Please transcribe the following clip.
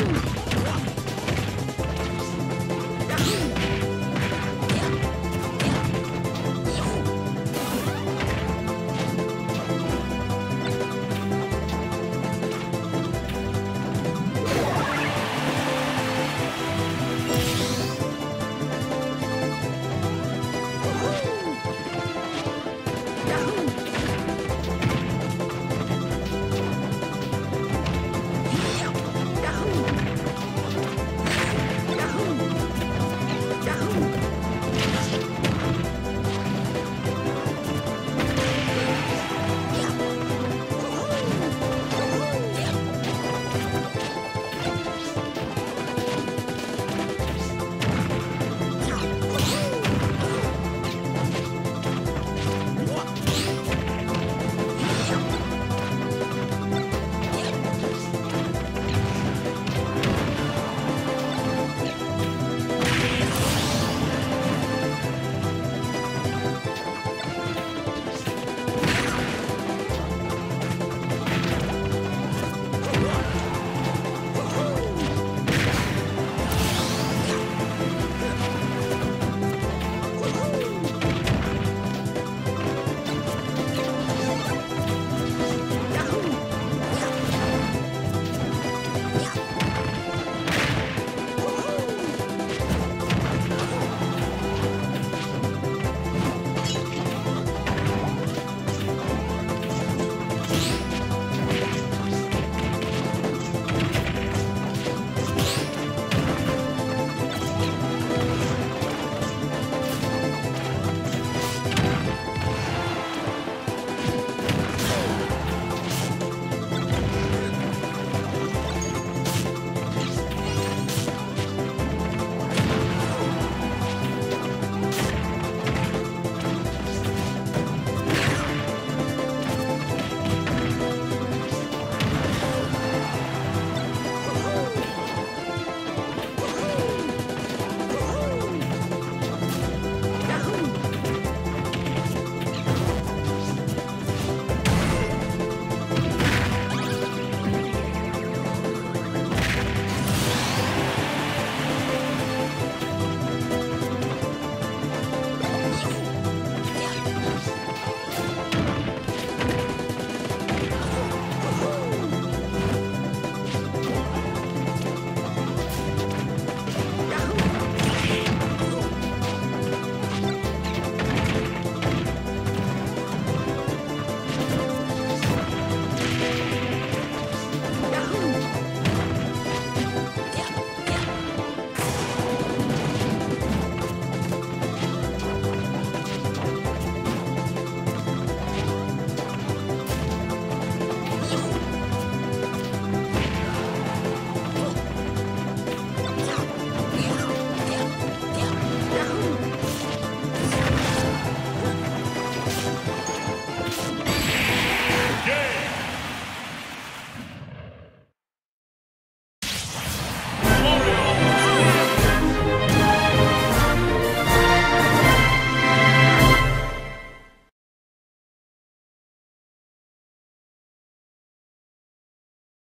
Ooh.